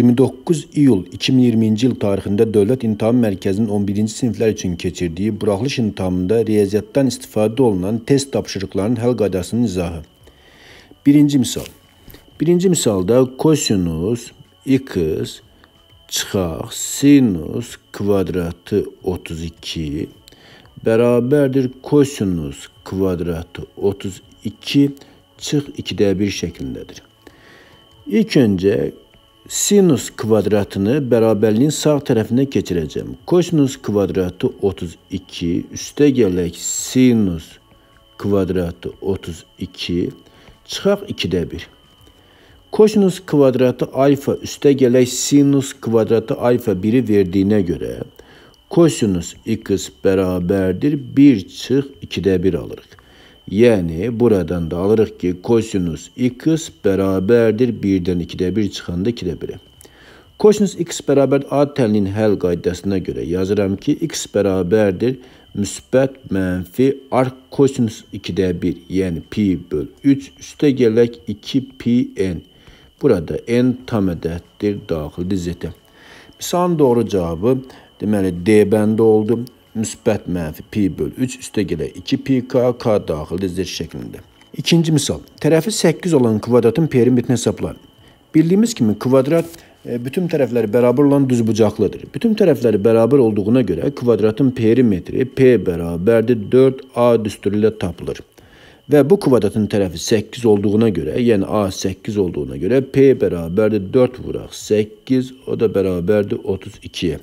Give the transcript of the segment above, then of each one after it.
29 iyul 2020-ci il tarixində Dövlət İmtahan Mərkəzinin 11-ci siniflər üçün keçirdiyi buraxılış imtahanında riyaziyyatdan istifadə olunan test tapşırıqlarının həll qaydasının izahı. Birinci misal. Birinci misalda kosinus x çıxaq sinus kvadratı 32 bərabərdir kosinus kvadratı 32 çıx 2-də 1 şəklindədir. İlk öncə sinus kvadratını bərabərliyin sağ tərəfinə keçirəcəm. Kosinus kvadratı 32 üstə gələk sinus kvadratı 32 çıxaq 2-də 1. Kosinus kvadratı alfa üstə gələk sinus kvadratı alfa 1-i verdiyinə görə kosinus x bərabərdir 1 çıx 2-də 1 alırıq. Yəni buradan da alırıq ki, kosinus x bərabərdir 1-dən 2-də 1 çıxanda 2-də 1-ə. Kosinus x bərabər A təlinin həll qaydasına görə yazıram ki, x bərabərdir müsbət mənfi arq kosinus 2-də 1, yəni pi böl 3 üstə gələk 2 pi n. Burada n tam ədəddir daxildir z-ə. Misalın doğru cavabı deməli D bəndə oldu müsbət mənfi pi böl 3 üstə gələ 2 pi k, k daxildir z şəklində. İkinci misal. Tərəfi 8 olan kvadratın perimetrini hesabla. Bildiyimiz kimi kvadrat e, bütün tərəfləri bərabər olan düzbucaqlıdır. Bütün tərəfləri bərabər olduğuna görə kvadratın perimetri p bərabərdir 4a düsturu ilə tapılır. Və bu kvadratın tərəfi 8 olduğuna görə, yəni a 8 olduğuna görə p bərabərdir 4 vuraq 8, o da bərabərdir 32-yə.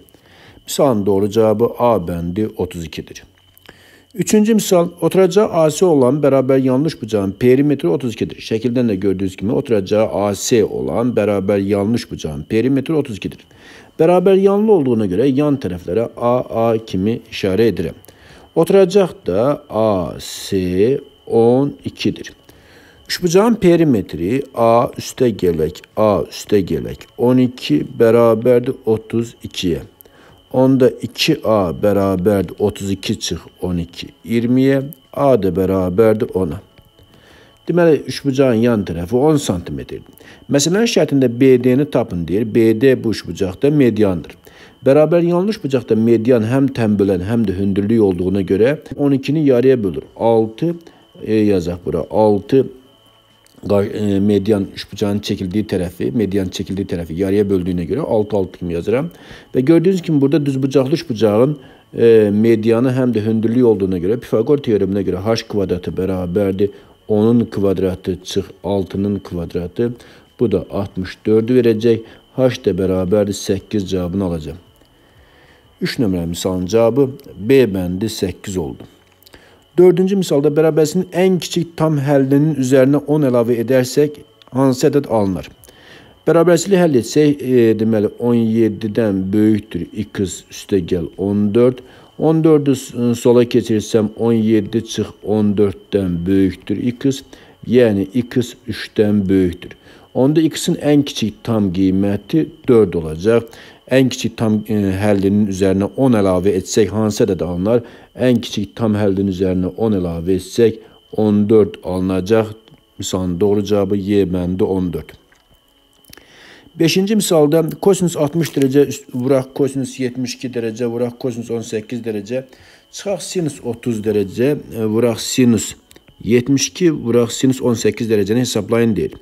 Misalın doğru cavabı A bəndi 32-dir. Üçüncü misal, oturacağı AC olan bərabər yanlış bucağın perimetri 32-dir. Şəkildən də gördüyünüz kimi oturacağı AC olan bərabər yanlış bucağın perimetri 32-dir. Bərabər yanlı olduğuna görə yan tərəflərə AA kimi işarə edirəm. Oturacaq da AC 12-dir. Üçbucağın perimetri A üstə gələk, A üstə gələk 12 bərabərdir 32-yə. Onda 2A bərabərdir 32 çıx 12 20-yə, A da bərabərdir 10-a. Deməli, üçbucağın yan tərəfi 10 sm-dir. Məsələnin şərtində BD-ni tapın deyir. BD bu üçbucaqda mediandır. Bərabər yanlış bucaqda median həm tənbölən, həm də hündürlük olduğuna görə 12-ni yarıya bölür. 6 e, yazaq bura. 6 E, median üçbucağın çəkildiyi tərəfi, median çəkildiyi tərəfi yarıya böldüyünə görə 6-6 kimi yazıram. Və gördüyünüz kimi burada düzbucaqlı üçbucağın e, medianı həm də hündürlük olduğuna görə Pifagor teoreminə görə h kvadratı bərabərdir 10-un kvadratı çıx 6-nın kvadratı. Bu da 64-ü verəcək. h da bərabərdir 8 cavabını alacağım. 3 nömrə misalın cavabı B bəndi 8 oldu. Dördüncü misalda bərabərsinin ən kiçik tam həllinin üzərinə 10 əlavə edərsək, hansı ədəd alınır? Bərabərsizliyi həll etsək, e, deməli 17-dən böyükdür x üstə gəl 14. 14-ü sola keçirsəm 17 çıx 14-dən böyükdür x, yəni x 3-dən böyükdür. Onda x-in ən kiçik tam qiyməti 4 olacaq. Ən kiçik tam e, həllinin üzərinə 10 əlavə etsək hansı ədəd alınır? Ən kiçik tam həllinin üzərinə 10 əlavə etsək 14 alınacaq. Misalın doğru cavabı Y bəndi 14. Beşinci misalda kosinus 60 dərəcə vuraq kosinus 72 dərəcə vuraq kosinus 18 dərəcə çıxaq sinus 30 dərəcə e, vuraq sinus 72 vuraq sinus 18 dərəcəni hesablayın deyir.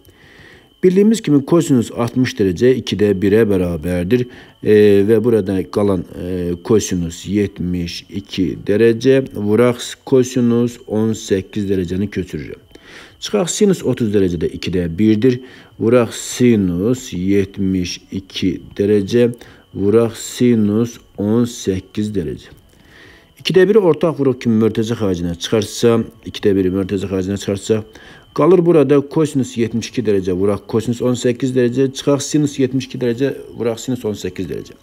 Bildiyimiz kimi kosinus 60 dərəcə 2-də 1-ə bərabərdir e, və burada qalan e, kosinus 72 dərəcə vuraq kosinus 18 dərəcəni köçürürəm. Çıxaq sinus 30 dərəcədə 2-də 1-dir. Vuraq sinus 72 dərəcə vuraq sinus 18 dərəcə. 2-də 1-i ortaq vuruq kimi mörtəzə xaricinə çıxarsa, 2-də 1-i mörtəzə xaricinə çıxarsa, Qalır burada kosinus 72 dərəcə vuraq kosinus 18 dərəcə, çıxaq sinus 72 dərəcə vuraq sinus 18 dərəcə.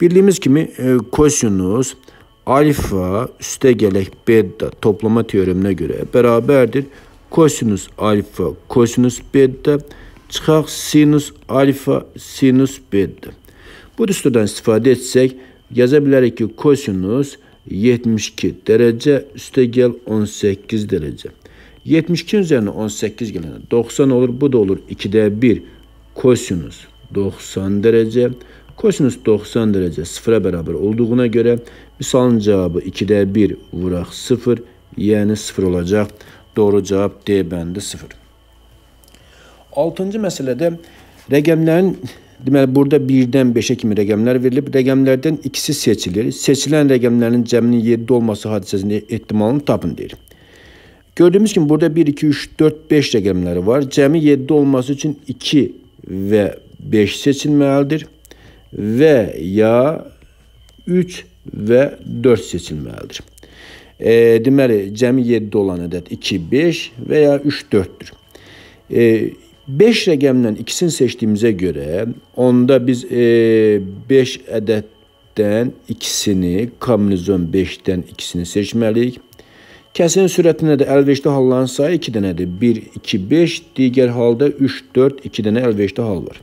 Bildiyimiz kimi e, kosinus alfa üstə gələk beta toplama teoreminə görə bərabərdir kosinus alfa kosinus beta çıxaq sinus alfa sinus beta. Bu düsturdan istifadə etsək yaza bilərik ki, kosinus 72 dərəcə üstə gəl 18 dərəcə. 72 üzərinə 18 gələnə 90 olur. Bu da olur 2-də 1 kosinus 90 dərəcə. Kosinus 90 dərəcə sıfıra bərabər olduğuna görə misalın cavabı 2-də 1 vuraq 0, yəni 0 olacaq. Doğru cavab D bəndi 0. 6-cı məsələdə rəqəmlərin deməli burada 1-dən 5-ə kimi rəqəmlər verilib. Rəqəmlərdən ikisi seçilir. Seçilən rəqəmlərin cəminin 7 olması hadisəsində ehtimalını tapın deyir. Gördüyümüz kimi burada 1, 2, 3, 4, 5 rəqəmləri var. Cəmi 7 olması üçün 2 və 5 seçilməlidir və ya 3 və 4 seçilməlidir. E, deməli, cəmi 7 olan ədəd 2, 5 və ya 3, 4-dür. E, 5 rəqəmdən ikisini seçdiyimizə görə, onda biz e, 5 ədəddən ikisini, kombinizon 5-dən ikisini seçməliyik. Kəsirin sürətinə də əlverişli halların sayı 2 dənədir. 1, 2, 5, digər halda 3, 4, 2 dənə əlverişli hal var.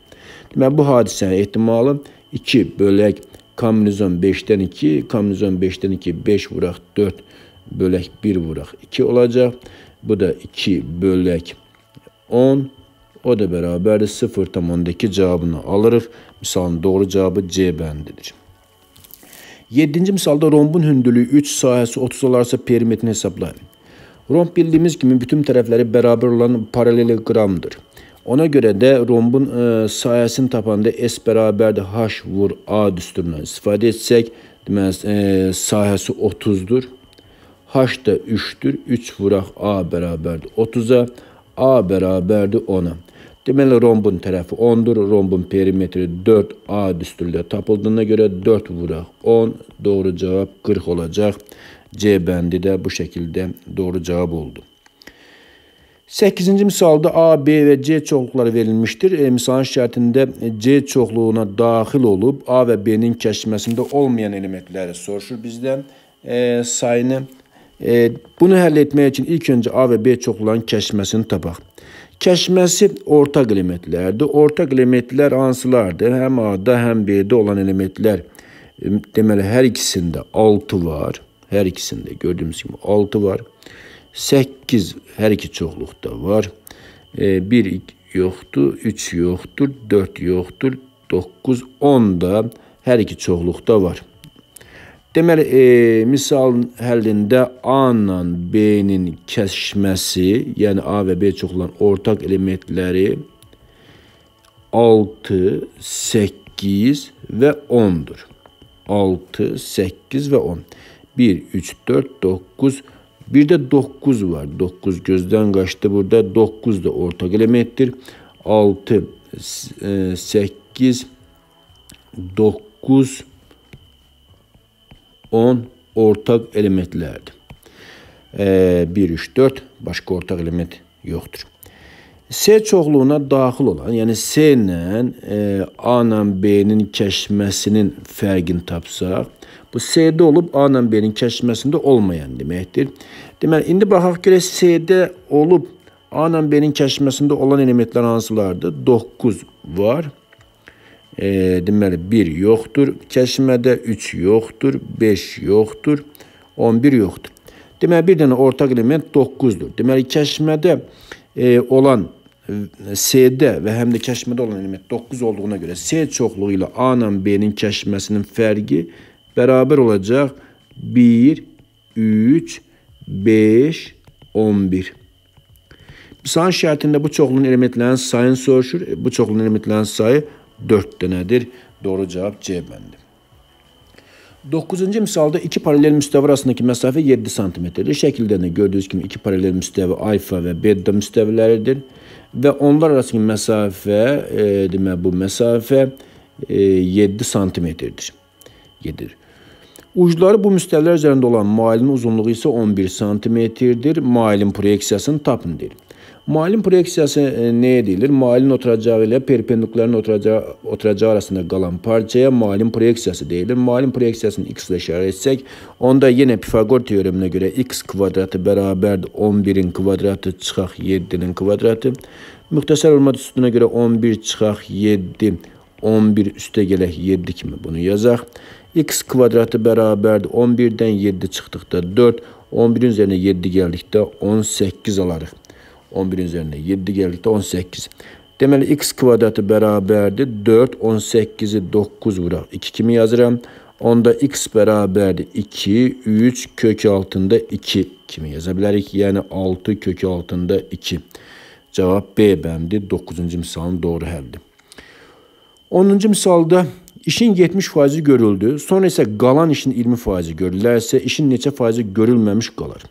Deməli, bu hadisənin ehtimalı 2 bölək kombinizon 5-dən 2, kombinizon 5-dən 2, 5 vuraq 4 bölək 1 vuraq 2 olacaq. Bu da 2 bölək 10, o da bərabərdir 0,2 cavabını alırıq. Misalın doğru cavabı C bəndidir. 7-ci misalda rombun hündürlüyü 3, sahəsi 30 olarsa perimetrini hesablayın. Romb bildiyimiz kimi bütün tərəfləri bərabər olan paraleloqramdır. Ona görə də rombun ə, e, sahəsini tapanda S bərabərdir H vur A düsturundan istifadə etsək, deməli ə, e, sahəsi 30-dur. H da 3-dür. 3 vuraq A bərabərdir 30-a, A bərabərdir 10-a. Deməli, rombun tərəfi 10-dur. Rombun perimetri 4A düsturuyla tapıldığına görə 4 vuraq 10. Doğru cavab 40 olacaq. C bəndi də bu şəkildə doğru cavab oldu. 8-ci misalda A, B və C çoxluqları verilmişdir. E, misalın şərtində C çoxluğuna daxil olub A və B-nin kəşfməsində olmayan elementləri soruşur bizdən e, sayını. E, bunu həll etmək üçün ilk öncə A və B çoxluqlarının kəşfməsini tapaq. Kəşməsi ortaq elementlərdir. Ortaq elementlər hansılardır? Həm A-da, həm B-də olan elementlər deməli hər ikisində 6 var. Hər ikisində gördüyümüz kimi 6 var. 8 hər iki çoxluqda var. 1 yoxdur, 3 yoxdur, 4 yoxdur, 9, 10 da hər iki çoxluqda var. Deməli, e, misalın həllində A ilə B-nin kəsişməsi, yəni A və B çoxlanan ortaq elementləri 6, 8 və 10-dur. 6, 8 və 10. 1, 3, 4, 9, bir də 9 var. 9 gözdən qaçdı. Burada 9 da ortaq elementdir. 6, 8, 9, 10 ortaq elementlərdir. E, 1, 3, 4 başqa ortaq element yoxdur. S çoxluğuna daxil olan, yəni S ilə e, A ilə B-nin kəşfməsinin fərqini tapsaq, bu S-də olub A ilə B-nin kəşfməsində olmayan deməkdir. Deməli, indi baxaq görək S-də olub A ilə B-nin kəşfməsində olan elementlər hansılardır? 9 var e, deməli 1 yoxdur. Kəsmədə 3 yoxdur, 5 yoxdur, 11 yoxdur. Deməli bir dənə ortaq element 9-dur. Deməli kəsmədə e, olan e, C-də və həm də kəşmədə olan element 9 olduğuna görə C çoxluğu ilə A ilə B-nin kəşməsinin fərqi bərabər olacaq 1, 3, 5, 11. Misalın şərtində bu çoxluğun elementlərinin sayını soruşur. E, bu çoxluğun elementlərinin sayı 4 dənədir. Doğru cavab C bəndi. 9-cu misalda iki paralel müstəvi arasındakı məsafə 7 sm-dir. Şəkildə də gördüyünüz kimi iki paralel müstəvi alfa və beta müstəviləridir və onlar arasındakı məsafə, e, demək bu məsafə e, 7 sm-dir. 7-dir. Ucları bu müstəvilər üzərində olan mailin uzunluğu isə 11 sm-dir. Mailin proyeksiyasını tapın deyir. Mailin proyeksiyası e, nə edilir? Mailin oturacağı ilə perpendikuların oturacağı, oturacağı arasında qalan parçaya mailin proyeksiyası deyilir. Mailin proyeksiyasını x ilə işarə etsək, onda yenə Pifagor teoreminə görə x kvadratı bərabərdir 11-in kvadratı çıxaq 7-nin kvadratı. Müxtəsər olma üstünə görə 11 çıxaq 7, 11 üstə gələk 7 kimi bunu yazaq. x kvadratı bərabərdir 11-dən 7 çıxdıqda 4, 11-in üzərinə 7 gəldikdə 18 alarıq. 11 üzerine 7 geldikdə 18. Deməli, x kvadratı bərabərdir 4, 18-i 9 vuraq. 2 kimi yazıram. Onda x bərabərdir 2, 3 kök altında 2 kimi yaza bilərik. Yəni 6 kök altında 2. Cavab B bəndi 9-cu misalın doğru həllidir. 10-cu misalda işin 70%-i görüldü, sonra isə qalan işin 20%-i görülərsə, işin neçə faizi görülməmiş qalar.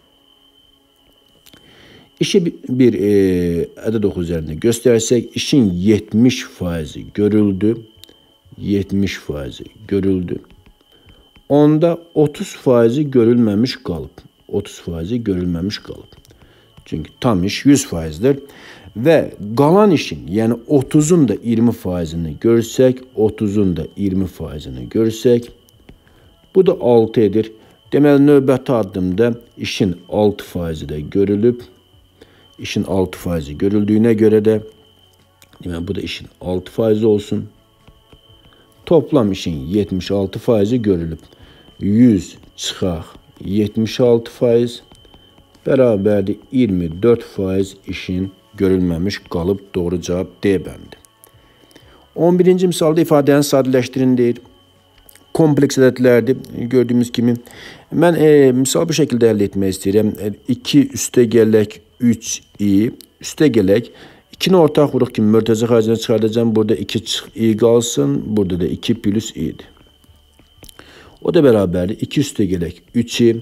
İşi bir e, ədəd oxu üzərində göstərsək, işin 70 faizi görüldü. 70 faizi görüldü. Onda 30 faizi görülməmiş qalıb. 30 faizi görülməmiş qalıb. Çünki tam iş 100 faizdir. Və qalan işin, yəni 30-un da 20 faizini görsək, 30-un da 20 faizini görsək, bu da 6 edir. Deməli, növbəti addımda işin 6 faizi də görülüb işin 6 faizi görüldüğüne göre de demek bu da işin 6 faizi olsun. Toplam işin 76 faizi görülüp 100 çıxaq 76 faiz bərabərdir 24 faiz işin görülməmiş qalıb doğru cavab D bəndi. 11-ci misalda ifadəni sadələşdirin deyir. Kompleks ədədlərdir. Gördüyümüz kimi mən e, misal bu şəkildə əldə etmək istəyirəm. 2 üstə gələk 3i üste gelek 2'ni ortak vuruq kimi mürtəzə xərcini çıxardacağım. Burada 2 çıx i qalsın. Burada da 2 plus i'dir. O da bərabərdir. 2 üstə gələk 3-i,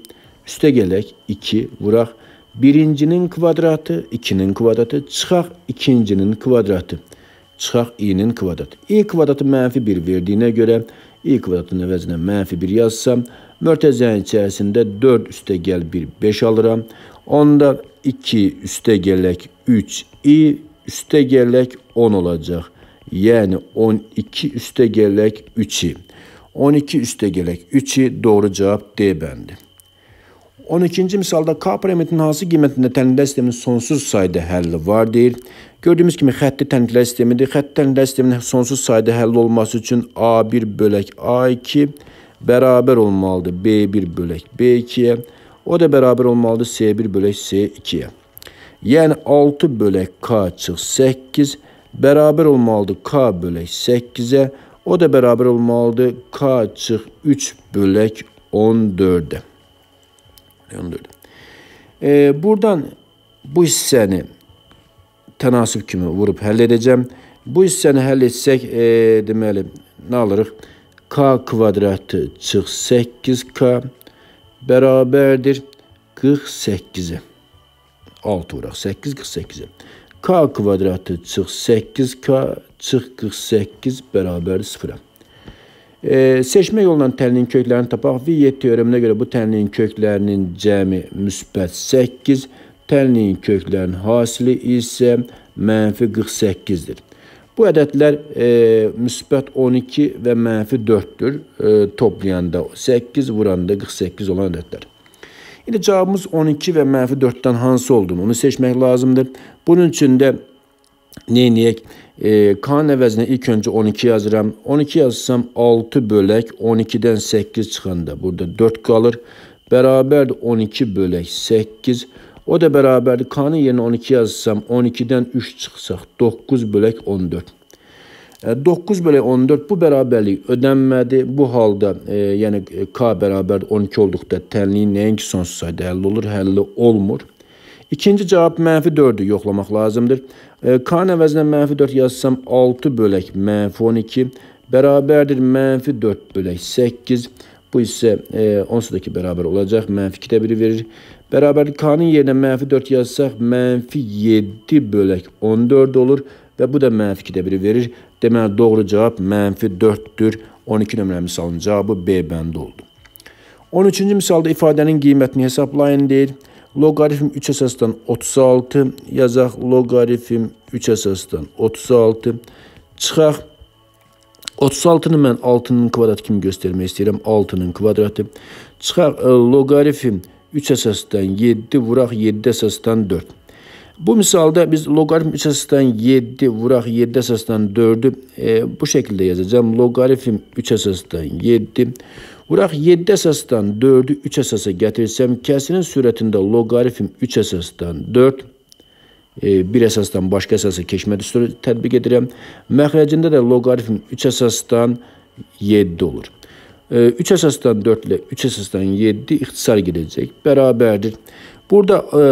üstə gələk 2 vuraq. Birincinin kvadratı, 2-nin kvadratı, çıxaq ikincinin kvadratı. Çıxaq i-nin kvadratı. i kvadratı mənfi 1 verdiyinə görə i kvadratın əvəzinə mənfi 1 yazsam, mörtəzənin içərisində 4 üstə gəl 1, 5 alıram. Onda 2 üste gelek 3 i üste gelek 10 olacak. Yani 12 üste gelek 3i. 12 üste gelek 3i doğru cevap D bendi. 12. misalda K parametrinin hansı qiymətində tənqidlər sisteminin sonsuz sayda həlli var deyir. Gördüyümüz kimi xətti tənqidlər sistemidir. Xətti tənqidlər sisteminin sonsuz sayda həlli olması üçün A1 bölək A2 bərabər olmalıdır B1 bölək B2-yə. O da beraber olmalıdır S1 bölək S2'ye. Yəni 6 bölək K çıx 8 bərabər olmalıdır K bölək 8-ə. O da bərabər olmalıdır K çıx 3 bölək 14-ə. 14 e, buradan bu hissəni tənasib kimi vurub həll edəcəm. Bu hissəni həll etsək, e, deməli, nə alırıq? K kvadratı çıx 8K beraberdir 48'e. 6 vuraq 8 48'e. K kvadratı çıx 8K çıx 48 bərabər 0-a. E, seçmə yolla tənliyin köklərini tapaq. Viyyət teoreminə görə bu tənliyin köklərinin cəmi müsbət 8, tənliyin köklərinin hasili isə mənfi 48-dir. Bu ədədlər e, müsbət 12 və mənfi 4-dür. E, toplayanda 8, vuranda 48 olan ədədlər. İndi cavabımız 12 və mənfi 4-dən hansı olduğunu onu seçmək lazımdır. Bunun üçün də neyniyək? E, K-nın əvəzinə ilk öncə 12 yazıram. 12 yazsam 6 bölək 12-dən 8 çıxanda burada 4 qalır. Bərabərdir 12 bölək 8. O da bərabərdir. K-nın yerinə 12 yazsam 12-dən 3 çıxsaq 9 bölək 14. 9 bölək 14 bu bərabərlik ödənmədi. Bu halda e, yəni K bərabər 12 olduqda tənliyin nəinki sonsuz sayda həlli olur, həlli olmur. İkinci cavab mənfi 4-ü yoxlamaq lazımdır. E, K-nın əvəzinə mənfi 4 yazsam 6 bölək mənfi 12 bərabərdir mənfi 4 bölək 8. Bu isə e, onsuz da ki bərabər olacaq. Mənfi 2-də biri verir. Bərabər K-nın yerinə mənfi 4 yazsaq, mənfi 7 bölək 14 olur və bu da mənfi 2-də biri verir. Deməli, doğru cavab mənfi 4-dür. 12 nömrəli misalın cavabı B bəndi oldu. 13-cü misalda ifadənin qiymətini hesablayın deyir. Loqaritm 3 əsasdan 36 yazaq. Loqaritm 3 əsasdan 36 çıxaq. 36-nı mən 6-nın kvadratı kimi göstərmək istəyirəm. 6-nın kvadratı. Çıxaq e, loqaritm 3 əsasdan 7 vuraq 7 əsasdan 4. Bu misalda biz loqaritm 3 əsasdan 7 vuraq 7 əsasdan 4-ü e, bu şəkildə yazacağım. Loqaritm 3 əsasdan 7 vuraq 7 əsasdan 4-ü 3 əsasa gətirsəm, kəsirin sürətində loqaritm 3 əsasdan 4 e, bir əsasdan başqa əsasa keçmə düsturu tətbiq edirəm. Məxrəcində də loqaritm 3 əsasdan 7 olur. 3 əsasdan 4 ilə 3 əsasdan 7 ixtisar gedəcək. Bərabərdir. Burada e,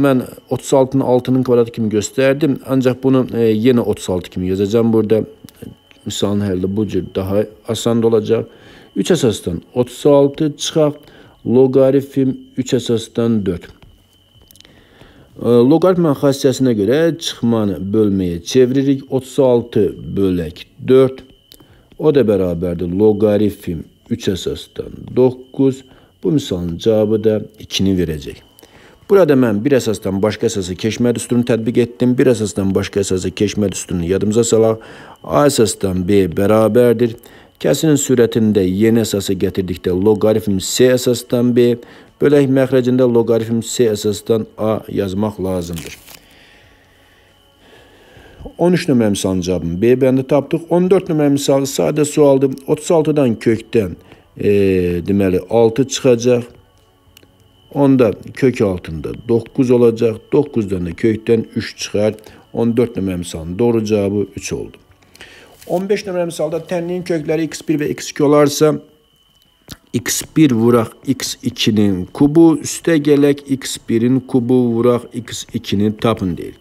mən 36-nın 6-nın kvadratı kimi göstərdim. Ancaq bunu e, yenə 36 kimi yazacağım burada. Misalın həlli bu cür daha asan olacaq. 3 əsasdan 36 çıxaq. Loqaritm 3 əsasdan 4. Loqaritmin xassiyəsinə görə çıxmanı bölməyə çeviririk. 36 bölək 4. O da bərabərdir. Loqaritm 3 əsasdan 9. Bu misalın cavabı da 2-ni verəcək. Burada mən bir əsasdan başqa əsasa keçmə düsturunu tətbiq etdim. Bir əsasdan başqa əsasa keçmə düsturunu yadımıza salaq. A əsasdan B bərabərdir. Kəsirin sürətində yeni əsası gətirdikdə loqaritm C əsasdan B, Bölək məxrəcində loqaritm C əsasdan A yazmaq lazımdır. 13 nömrə misalın cavabını B bəndə tapdıq. 14 nömrə misalı sadə sualdır. 36-dan kökdən e, deməli 6 çıxacaq. Onda kök altında 9 olacaq. 9-dan da kökdən 3 çıxar. 14 nömrə misalının doğru cavabı 3 oldu. 15 nömrə misalda tənliyin kökləri x1 və x2 olarsa x1 vuraq x2-nin kubu, üstə gələk x1-in kubu vuraq x2-ni tapın deyil.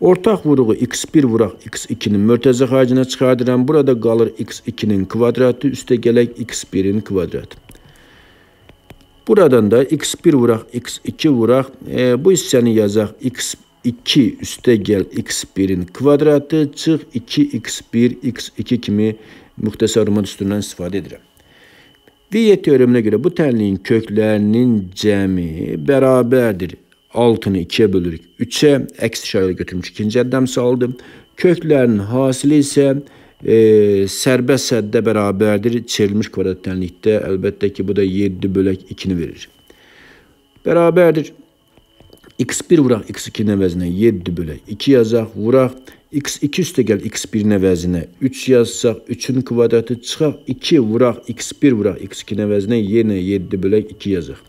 Ortaq vuruğu x1 vuraq x2-nin mörtəzə xaricinə çıxardıram. Burada qalır x2-nin kvadratı, üstə gələk x1-in kvadratı. Buradan da x1 vuraq x2 vuraq. E, bu hissəni yazaq x2 üstə gəl x1-in kvadratı, çıx 2x1 x2 kimi müxtəsər ruma düsturundan istifadə edirəm. Viyyə teoreminə görə bu tənliyin köklərinin cəmi bərabərdir. 6-nı 2-yə bölürük 3-ə, əks işarələ götürmüş ikinci əddəm saldım. Köklərin hasili isə e, sərbəst səddə bərabərdir. Çevrilmiş kvadrat tənlikdə əlbəttə ki, bu da 7 bölək 2-ni verir. Bərabərdir. x1 vuraq x2-nin əvəzinə 7 bölək 2 yazaq, vuraq x2 üstə gəl x1-in əvəzinə 3 yazsaq, 3-ün kvadratı çıxaq, 2 vuraq, x1 vuraq, x2-in əvəzinə yenə 7 bölək 2 yazaq.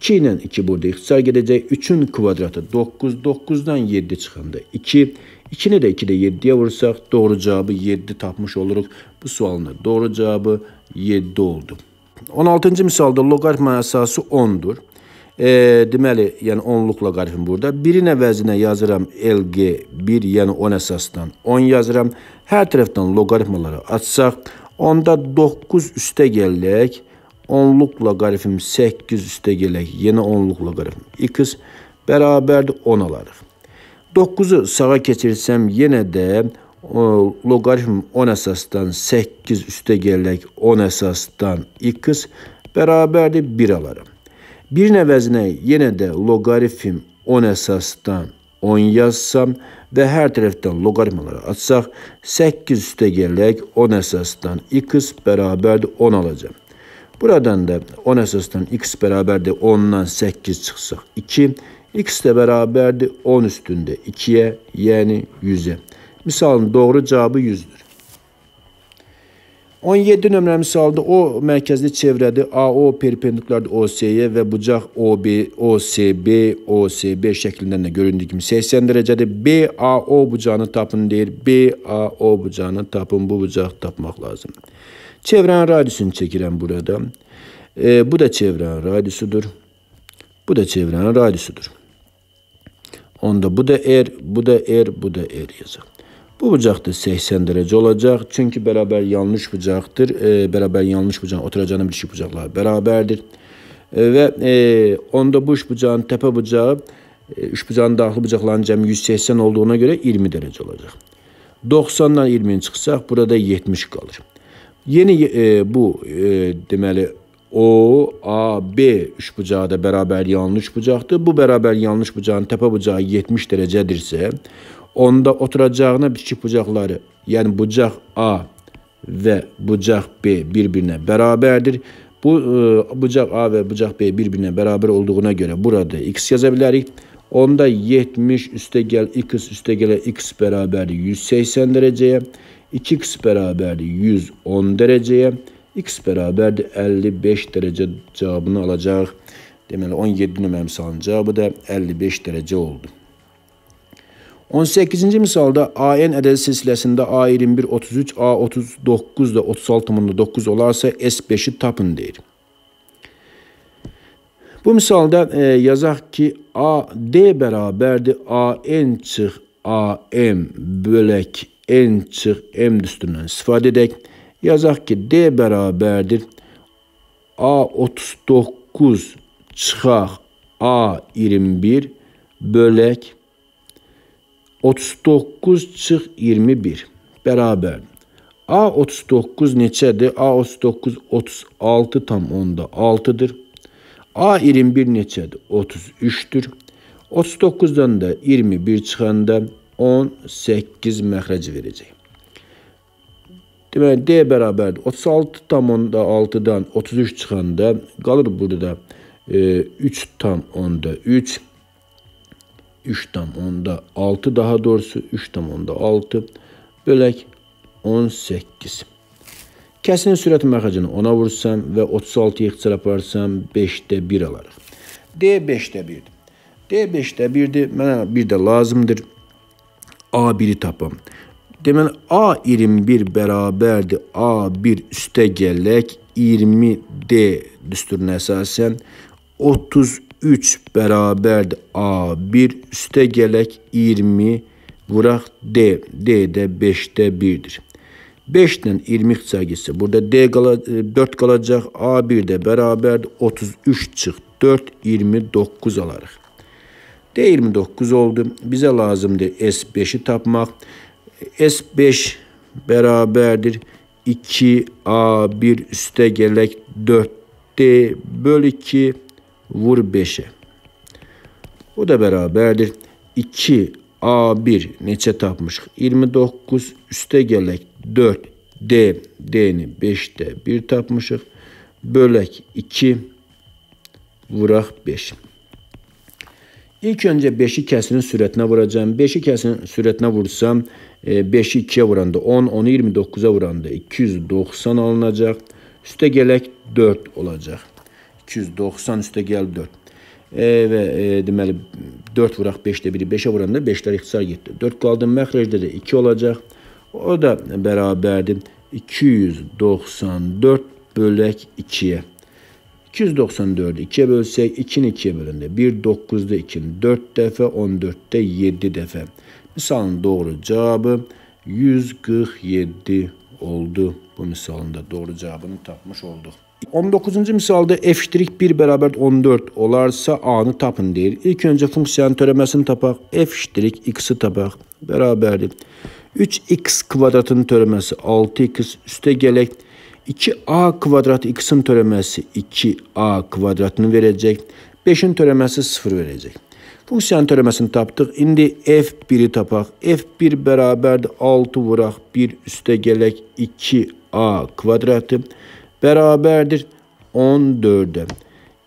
2 ilə 2 burada ixtisar gedəcək. 3-ün kvadratı 9, 9-dan 7 çıxanda 2, 2-ni də 2-də 7-yə vursaq, doğru cavabı 7 tapmış oluruq. Bu sualın doğru cavabı 7 oldu. 16-cı misalda loqaritma əsası 10-dur. E, deməli, yəni onluq loqaritm burada. Birin əvəzinə yazıram LG1, yəni 10 əsasdan 10 yazıram. Hər tərəfdən loqaritmaları açsaq, onda 9 üstə gələk, onluq loqaritm 8 üstə gələk, yenə onluq loqaritm x bərabərdir 10 alarıq. 9-u sağa keçirsəm, yenə də loqaritm 10 əsasdan 8 üstə gələk 10 əsasdan x bərabərdir 1 alarım. Birin əvəzinə yenə də loqaritm 10 əsasdan 10 yazsam və hər tərəfdən loqaritmaları açsaq, 8 üstə gələk 10 əsasdan x bərabərdir 10 alacaq. Buradan da 10 əsasdan x bərabərdir 10-dan 8 çıxsaq 2, x də bərabərdir 10 üstündə 2-yə, yəni 100-ə. Misalın doğru cavabı 100-dür. 17 nömrə misalda o mərkəzli çevrədir. AO perpendikulardır OC-yə və bucaq OB, OCB, OCB şəklindən də göründüyü kimi 80 dərəcədir. BAO bucağını tapın deyir. BAO bucağını tapın, bu bucaq tapmaq lazımdır. Çevrənin radiusunu çəkirəm burada. E, bu da çevrənin radiusudur. Bu da çevrənin radiusudur. Onda bu da R, bu da R, bu da R yazaq. Bu bucaq da 80 dərəcə olacaq. Çünki bərabər yanlış bucaqdır. E, bərabər yanlış bucağın oturacağına bir şey bucaqlar bərabərdir. E, və e, onda bu üç bucağın təpə bucağı, e, üç bucağın daxili bucaqların cəmi 180 olduğuna görə 20 dərəcə olacaq. 90-dan 20-ni çıxsaq, burada 70 qalır. Yeni e, bu e, deməli O, A, B üçbucağı da bərabər yanlış bucaqdır. Bu bərabər yanlış bucağın təpə bucağı 70 dərəcədirsə, onda oturacağına biçik bucaqları, yəni bucaq A və bucaq B bir-birinə bərabərdir. Bu e, bucaq A və bucaq B bir-birinə bərabər olduğuna görə burada x yaza bilərik. Onda 70 üstə gəl x üstə gələ x bərabərdir 180 dərəcəyə, 2x bərabərdir 110 dərəcəyə x bərabərdir 55 dərəcə cavabını alacaq. Deməli 17 nömrə misalın cavabı da 55 dərəcə oldu. 18-ci misalda AN ədədi silsiləsində A21, 33, A39 da 36.9 olarsa S5-i tapın deyir. Bu misalda e, yazaq ki, AD bərabərdir AN çıx AM bölək N çıx M düsturundan istifadə edək. Yazaq ki, D bərabərdir A39 çıxaq A21 bölək 39 çıx 21 bərabər. A39 neçədir? A39 36 tam onda 6-dır. A21 neçədir? 33-dür. 39-dan da 21 çıxanda 18 məxrəci verəcək. Deməli, D bərabərdir. 36 tam onda 6-dan 33 çıxanda qalır burada e, 3 tam onda 3. 3 tam onda 6 daha doğrusu 3 tam onda 6 bölək 18. Kəsrin sürət məxrəcini 10-a vursam və 36-yı ixtisar aparsam 5-də 1 alarıq. D 5-də 1-dir. D 5-də 1-dir. Mənə bir də lazımdır. A1-i tapam. Deməli A21 bərabərdir A1 üstə gələk 20D düsturuna əsasən 33 bərabərdir A1 üstə gələk 20 vuraq D. D də 5-də 1-dir. 5 ilə 20 ixtisar getsə, burada D qala, 4 qalacaq. A1 də bərabərdir 33 çıx 4 29 alarıq. D29 oldu. Bizə lazımdır S5-i tapmaq. S5 bərabərdir 2A1 üstə gələk 4D böl 2 vur 5-ə. O da bərabərdir 2A1 neçə tapmışıq? 29 üstə gələk 4D D-ni 5-də 1 tapmışıq. Bölək 2 vuraq 5. İlk öncə 5-i kəsirin sürətinə vuracağım. 5-i kəsirin sürətinə vursam, 5-i 2-yə vuranda 10, 10-u 29-a vuranda 290 alınacaq. Üstə gələk 4 olacaq. 290 üstə gəl 4. E, və e, deməli 4 vuraq 5-də 1-i 5-ə vuranda 5-lər ixtisar getdi. 4 qaldı. Məxrəcdə də 2 olacaq. O da bərabərdir 294 bölək 2-yə. 294'ü 2'ye bölsek 2'nin 2'ye bölündü. 1 9'da 2'nin 4 defa 14'te 7 defa. Misalın doğru cevabı 147 oldu. Bu misalın da doğru cevabını tapmış olduk. 19. misalda f'1 bərabər 14 olarsa a-nı tapın deyir. İlk öncə funksiyanın törəməsini tapaq. f'-x-i tapaq. Bərabərdir. 3x kvadratının törəməsi 6x üstə gələk 2a kvadrat x'in törəməsi 2a kvadratını verəcək. 5-in törəməsi 0 verəcək. Funksiyanın törəməsini tapdıq. İndi f1-i tapaq. f1 bərabərdir 6 vuraq 1 üstə gələk 2a kvadratı bərabərdir 14-ə.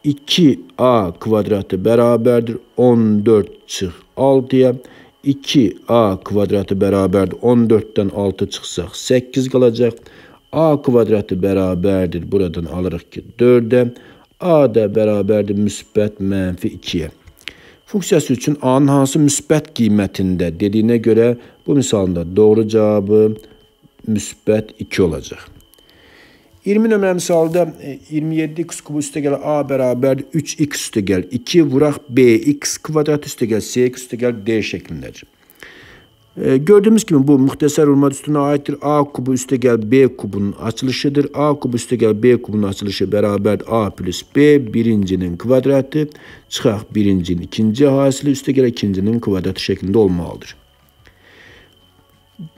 2a kvadratı bərabərdir 14 çıx 6-ya. 2a kvadratı bərabərdir 14-dən 6 çıxsaq 8 qalacaq. A kvadratı bərabərdir. Buradan alırıq ki, 4-ə. A da bərabərdir müsbət mənfi 2-yə. Funksiyası üçün A-nın hansı müsbət qiymətində dediyinə görə bu misalında doğru cavabı müsbət 2 olacaq. 20 nömrə misalda 27x kubu üstə gəl A bərabərdir 3x üstə gəl 2 vuraq bx kvadrat üstə gəl cx üstə gəl d şəklindədir. Gördüğümüz gibi bu muhtesar olma üstüne aittir. A kubu üste gel B kubunun açılışıdır. A kubu üste gel B kubunun açılışı beraber A plus B birincinin kvadratı. Çıxaq birincinin ikinci hasili üste gel ikincinin kvadratı şeklinde olmalıdır.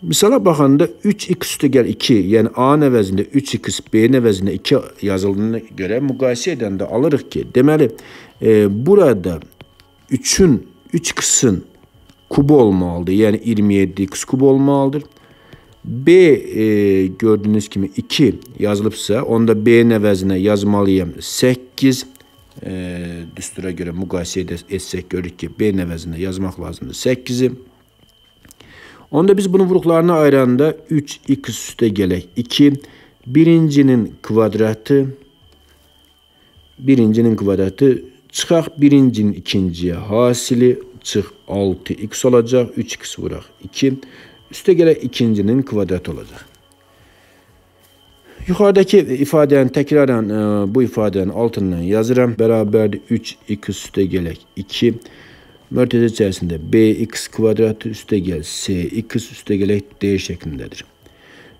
Misala baxanda 3x üstə gəl 2, yəni A-nın əvəzində 3x, B-nin əvəzində 2 yazıldığına görə müqayisə edəndə alırıq ki, deməli, e, burada 3-ün 3x-in kubu olmalıdır. Yəni 27x kub olmalıdır. B e, gördüyünüz kimi 2 yazılıbsa, onda B-nin əvəzinə yazmalıyam 8. E, düstura görə müqayisə etsək görürük ki, B-nin əvəzinə yazmaq lazımdır 8-i. Onda biz bunun vuruqlarını ayıranda 3x üstə gələk 2. Birincinin kvadratı birincinin kvadratı çıxaq birincinin ikinciyə hasili çıx 6x olacaq. 3x vuraq 2. Üstə gələk ikincinin kvadratı olacaq. Yuxarıdakı ifadəni təkrarən ə, e, bu ifadənin altından yazıram. Bərabərdir 3x üstə gələk 2. Mörtəzə içərisində bx kvadratı üstə gəl cx üstə gələk d şəklindədir.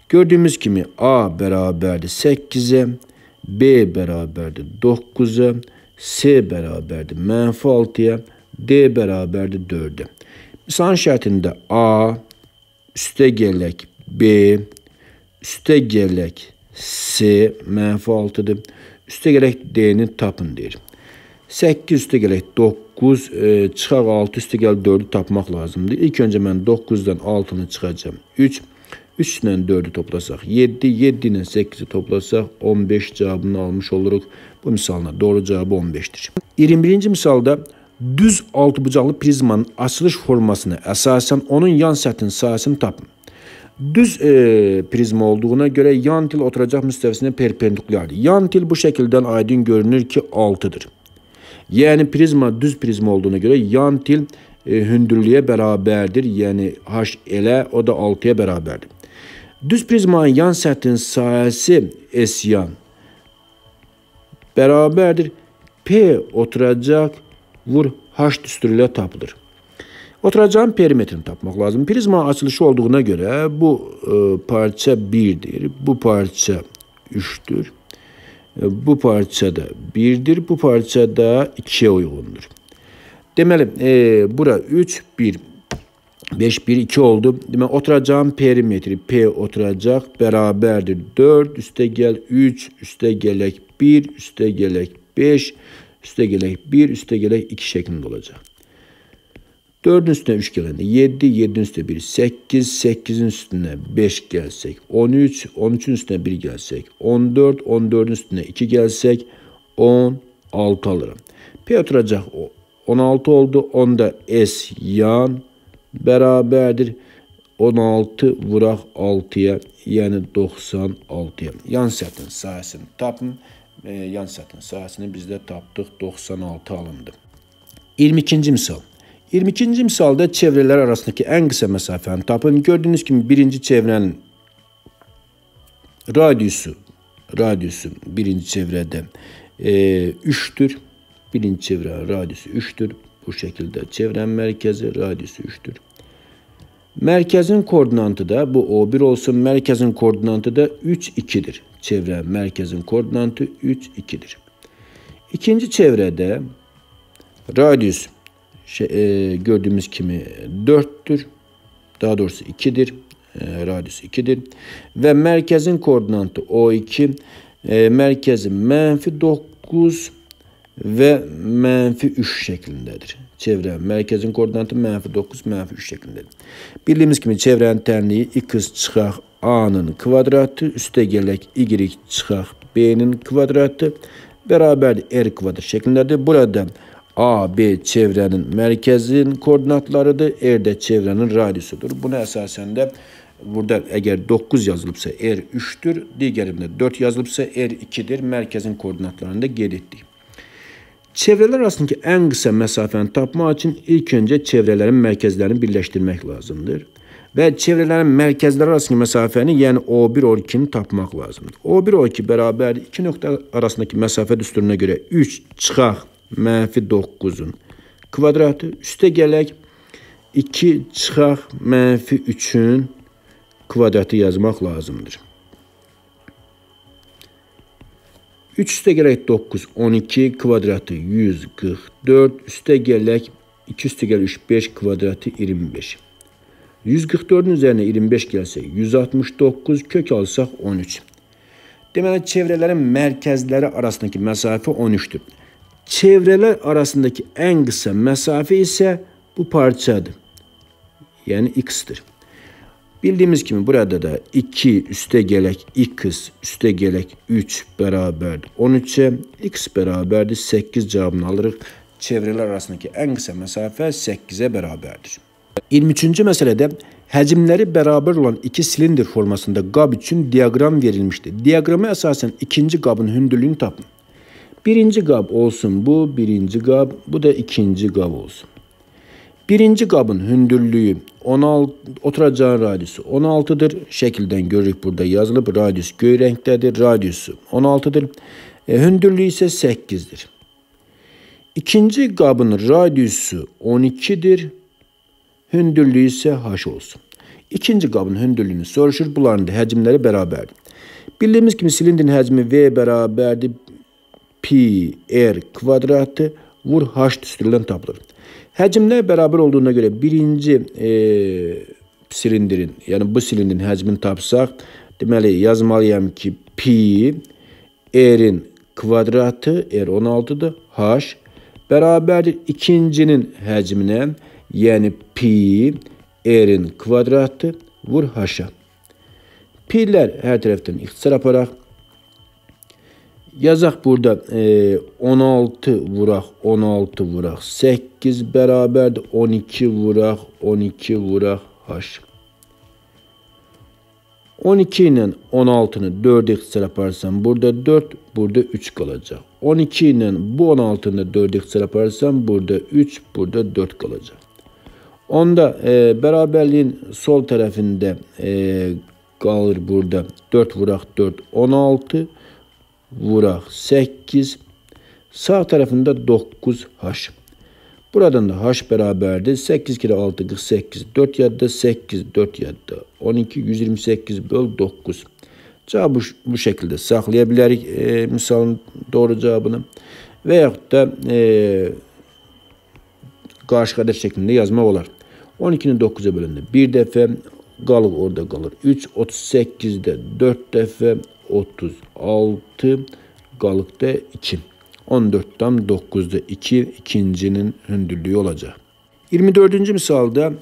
Gördüyümüz kimi a bərabərdir 8-ə, b bərabərdir 9-a, c bərabərdir mənfi 6-ya, d bərabərdir 4-ə. Misalın şərtində a üstə gələk b üstə gələk c mənfi 6-dır. Üstə gələk d-ni tapın deyir. 8 üstə gələk 9, e, çıxaq 6 üstə gəl 4-ü tapmaq lazımdır. İlk öncə mən 9-dan 6-nı çıxacağam. 3 3 ilə 4-ü toplasaq 7, 7 ilə 8-i toplasaq 15 cavabını almış oluruq. Bu misalına doğru cavabı 15-dir. 21-ci misalda düz altıbucaqlı prizmanın açılış formasına əsasən onun yan səthinin sahəsini tapın. Düz e, prizma olduğuna görə yan til oturacaq müstəvisinə perpendikulyardır. Yan til bu şəkildən aydın görünür ki 6-dır. Yəni prizma düz prizma olduğuna görə yan til e, hündürlüyə bərabərdir. Yəni h elə o da 6-ya bərabərdir. Düz prizmanın yan səthinin sahəsi S yan bərabərdir. P oturacaq vur H düsturu ilə tapılır. Oturacağın perimetrini tapmaq lazım. Prizma açılışı olduğuna görə bu e, parça 1-dir, bu parça 3-dür. E, bu parça da 1-dir, bu parça da 2-yə uyğundur. Deməli, e, bura 3, 1, 5, 1, 2 oldu. Demek oturacağım perimetri P oturacak. Beraberdir 4. Üste gel 3. Üste gelek 1. Üste gelek 5. Üste gelek 1. Üste gelek 2 şeklinde olacak. 4'ün üstüne 3 gelende 7, 7'nin üstüne 1 8, 8'in üstüne 5 gelsek 13, 13'ün üstüne 1 gelsek 14, 14'ün üstüne 2 gelsek 16 alırım. P oturacak 16 oldu. Onda S yan bərabərdir 16 vuraq 6-ya, yəni 96-ya. Yan səthin sahəsini tapın. E, yan səthin sahəsini biz də tapdıq, 96 alındı. 22-ci misal. 22-ci misalda çevrələr arasındakı ən qısa məsafəni tapın. Gördüyünüz kimi birinci çevrənin radiusu, radiusu birinci çevrədə e, 3-dür. Birinci çevrənin radiusu 3-dür. Bu şəkildə çevrənin mərkəzi radiusu 3-dür. Mərkəzin koordinatı da bu O1 olsun. Mərkəzin koordinatı da 3, 2-dir. Çevrə mərkəzin koordinatı 3, 2-dir. İkinci çevrədə radius şey, e, gördüyümüz kimi 4'tür. Daha doğrusu 2'dir. E, radius 2'dir. Və mərkəzin koordinatı O2. E, mərkəzi mənfi 9 və mənfi 3 şəklindədir. Çevrə mərkəzin koordinatı mənfi 9, mənfi 3 şəklindədir. Bildiyimiz kimi çevrənin tənliyi x çıxaq a-nın kvadratı, üstə gələk y çıxaq b-nin kvadratı bərabərdir r kvadrat şəklindədir. Burada a, b çevrənin mərkəzin koordinatlarıdır, r də çevrənin radiusudur. Buna əsasən də Burada əgər 9 yazılıbsa R 3-dür, digərində 4 yazılıbsa R 2-dir. Mərkəzin koordinatlarını da qeyd etdik. Çevrələr arasındakı ən qısa məsafəni tapmaq üçün ilk öncə çevrələrin mərkəzlərini birləşdirmək lazımdır. Və çevrələrin mərkəzləri arasındakı məsafəni, yəni O1, O2-ni tapmaq lazımdır. O1, O2 bərabər 2 nöqtə arasındakı məsafə düsturuna görə 3 çıxaq mənfi 9-un kvadratı üstə gələk 2 çıxaq mənfi 3-ün kvadratı yazmaq lazımdır. 3 üstə gələk 9, 12 kvadratı 144, üstə gələk 2 üstə gəl 3, 5 kvadratı 25. 144-ün üzərinə 25 gəlsək 169, kök alsaq 13. Deməli, çevrələrin mərkəzləri arasındakı məsafə 13-dür. Çevrələr arasındakı ən qısa məsafə isə bu parçadır. Yəni x-dir. Bildiğimiz gibi burada da 2 üste gelek x üste gelek 3 beraberdir 13'e x beraberdir 8 cevabını alırıq. Çevreler arasındaki en kısa mesafe 8'e beraberdir. 23. məsələdə həcmləri bərabər olan iki silindir formasında qab üçün diaqram verilmişdir. Diaqrama əsasən ikinci qabın hündürlüyünü tapın. Birinci qab olsun bu, birinci qab, bu da ikinci qab olsun. Birinci qabın hündürlüyü 16 oturacağın radiusu 16-dır. Şəkildən görürük burada yazılıb. Radius göy rəngdədir. Radiusu 16-dır. E, hündürlüyü isə 8-dir. İkinci qabın radiusu 12-dir. Hündürlüyü isə h olsun. İkinci qabın hündürlüyünü soruşur. Bunların da həcmləri bərabərdir. Bildiyimiz kimi silindrin həcmi V bərabərdir pi r kvadratı vur h üstündən tapılır. Həcmlər bərabər olduğuna görə birinci e, silindrin, yəni bu silindrin həcmini tapsaq, deməli yazmalıyam ki, pi r-in kvadratı, r 16-dır, h bərabərdir ikincinin həcminə, yəni pi r-in kvadratı vur h-a. P'lər hər tərəfdən ixtisar aparaq Yazaq burada e, 16 vuraq 16 vuraq 8 bərabərdir 12 vuraq 12 vuraq h. 12 ilə 16-nı 4 ixtisar yaparsam burada 4, burada 3 qalacaq. 12 ilə bu 16-nı 4 ixtisar yaparsam burada 3, burada 4 qalacaq. Onda e, bərabərliyin sol tərəfində e, qalır burada 4 vuraq 4, 16 vuraq 8. Sağ tərəfində 9h. Buradan da h bərabərdir. 8 kere 6 48. 4 yadda 8 4 yadda 12 128 böl 9. Cavabı bu, şəkildə saxlaya bilərik e, misalın doğru cavabını və yaxud da e, qarşı qədəş şəklində yazmaq olar. 12-ni 9-a böləndə 1 dəfə qalıq orada qalır. 3 38-də 4 dəfə 36 qalıqda 2. 14-dan 9-da 2 ikincinin hündürlüyü olacaq. 24-cü misalda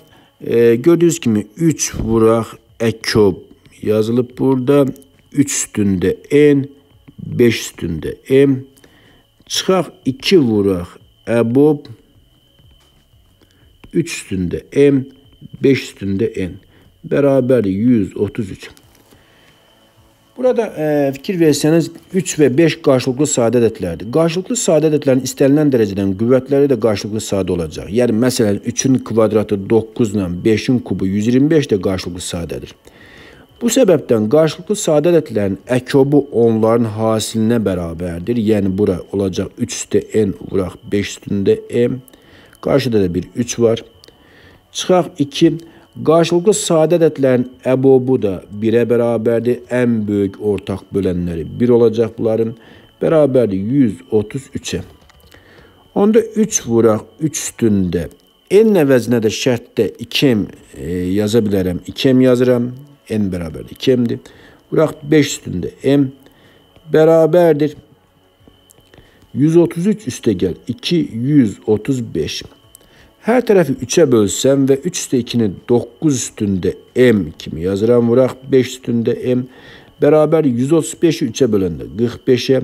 e, gördüyünüz kimi 3 vuraq əkob yazılıb burada. 3 üstündə n, 5 üstündə m. Çıxaq 2 vuraq əbob 3 üstündə m, 5 üstündə n. Bərabər 133. Burada e, fikir versəniz 3 və 5 qarşılıqlı sadə ədədlərdir. Qarşılıqlı sadə ədədlərin istənilən dərəcədən qüvvətləri də qarşılıqlı sadə olacaq. Yəni məsələn 3-ün kvadratı 9 ilə 5-in kubu 125 də qarşılıqlı sadədir. Bu səbəbdən qarşılıqlı sadə ədədlərin əkobu onların hasilinə bərabərdir. Yəni bura olacaq 3 üstə n vuraq 5 üstündə m. Qarşıda da bir 3 var. Çıxaq 2 Qarşılıqlı sadə ədədlərin əbobu da 1-ə bərabərdir. Ən böyük ortaq bölənləri 1 olacaq bunların. Bərabərdir 133-ə. Onda 3 vuraq 3 üstündə. N əvəzinə də şərtdə 2M e, yaza bilərəm. 2M yazıram. N bərabərdir 2M-dir. Vuraq 5 üstündə M bərabərdir. 133 üstə gəl. 2, 135. Hər tərəfi 3-ə bölsəm və 3 üstə 2-ni 9 üstündə m kimi yazıram. Vuraq 5 üstündə m bərabər 135-i 3-ə böləndə 45-ə.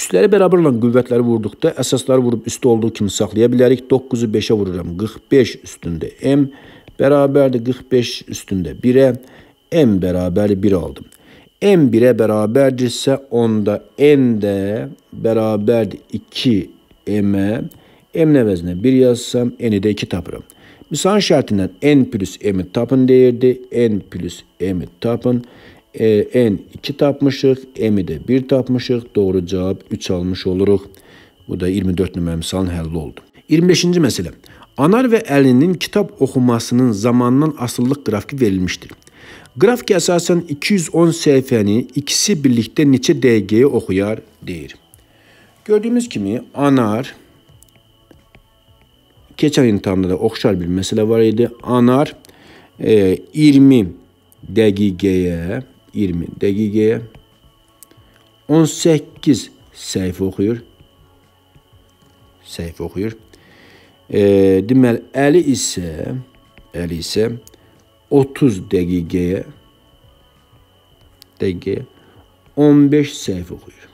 Üstləri bərabər olan qüvvətləri vurduqda əsasları vurub üstü olduğu kimi saxlaya bilərik. 9-u 5-ə vururam. 45 üstündə m bərabərdir 45 üstündə 1-ə. m bərabər 1 aldım. M 1-ə bərabərdirsə, onda n də bərabərdir 2 m-ə M əvəzinə 1 yazsam, N-i də 2 tapıram. Misal şərtindən N plus M-i tapın deyirdi. N plus M-i tapın. E, N 2 tapmışıq, M-i də 1 tapmışıq. Doğru cavab 3 almış oluruq. Bu da 24 nömrə misalın həlli oldu. 25-ci məsələ. Anar və Əlinin kitab oxumasının zamandan asıllıq qrafiki verilmişdir. Qrafik əsasən 210 səhifəni ikisi birlikdə neçə dəqiqəyə oxuyar deyir. Gördüyümüz kimi Anar Keçən imtahanda da oxşar bir məsələ var idi. Anar e, 20 dəqiqəyə 20 dəqiqəyə 18 səhifə oxuyur. Səhifə oxuyur. E, deməli Əli isə Əli isə 30 dəqiqəyə dəqiqəyə 15 səhifə oxuyur.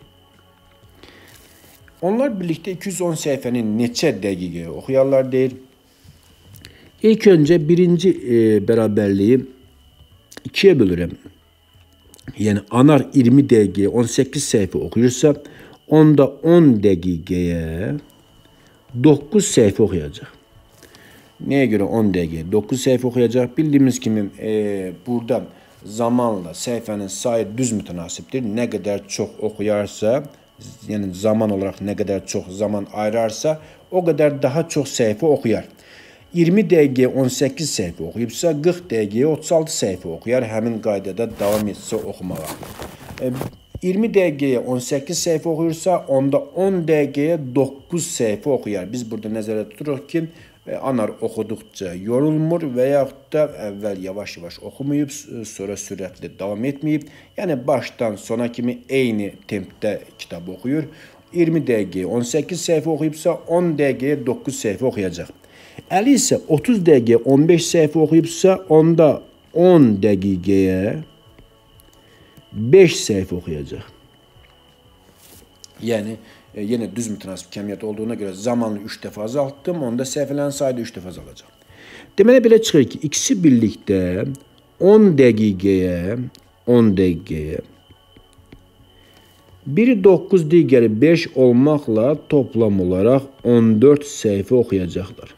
Onlar birlikdə 210 səhifəni neçə dəqiqəyə oxuyarlar deyir. İlk öncə birinci e, bərabərliyi 2-yə bölürəm. Yəni anar 20 dəqiqəyə 18 səhifə oxuyursa, onda 10 dəqiqəyə 9 səhifə oxuyacaq. Nəyə görə 10 dəqiqəyə 9 səhifə oxuyacaq? Bildiyimiz kimi e, burada zamanla səhifənin sayı düz mütənasibdir. Nə qədər çox oxuyarsa, yəni zaman olaraq nə qədər çox zaman ayırarsa, o qədər daha çox səhifə oxuyar. 20 dəqiqəyə 18 səhifə oxuyubsa, 40 dəqiqəyə 36 səhifə oxuyar, həmin qaydada davam etsə oxumağa. 20 dəqiqəyə 18 səhifə oxuyursa, onda 10 dəqiqəyə 9 səhifə oxuyar. Biz burada nəzərdə tuturuq ki, anar oxuduqca yorulmur və yaxud da əvvəl yavaş-yavaş oxumayıb, sonra sürətli davam etməyib. Yəni başdan sona kimi eyni tempdə kitab oxuyur. 20 dəqiqəyə 18 səhifə oxuyubsa, 10 dəqiqəyə 9 səhifə oxuyacaq. Əli isə 30 dəqiqəyə 15 səhifə oxuyubsa, onda 10 dəqiqəyə 5 səhifə oxuyacaq. Yəni e, yenə düz mütənasib kəmiyyət olduğuna görə zamanı 3 dəfə azaltdım, onda səhifələrin sayı da 3 dəfə azalacaq. Deməli belə çıxır ki, ikisi birlikdə 10 dəqiqəyə 10 dəqiqəyə biri 9, digəri 5 olmaqla toplam olaraq 14 səhifə oxuyacaqlar.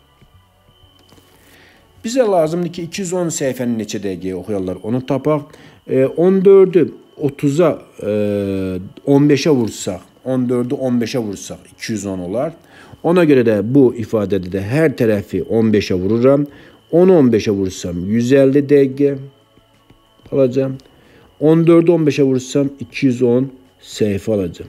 Bizə lazımdır ki, 210 səhifəni neçə dəqiqəyə oxuyarlar, onu tapaq. 14-ü 30-a 15-ə vursaq, 14-ü 15-ə vursaq 210 olar. Ona görə də bu ifadədə də hər tərəfi 15-ə vururam. 10-u 15-ə vursam 150 dəqiqə alacam. 14-ü 15-ə vursam 210 səhifə alacam.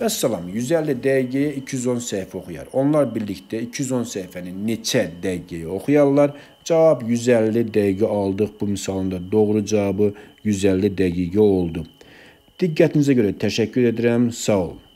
Vəssalam, 150 dəqiqəyə 210 səhifə oxuyar. Onlar birlikdə 210 səhifəni neçə dəqiqəyə oxuyarlar? Cavab 150 dəqiqə aldıq. Bu misalında doğru cavabı 150 dəqiqə oldu. Diqqətinizə görə təşəkkür edirəm. Sağ olun.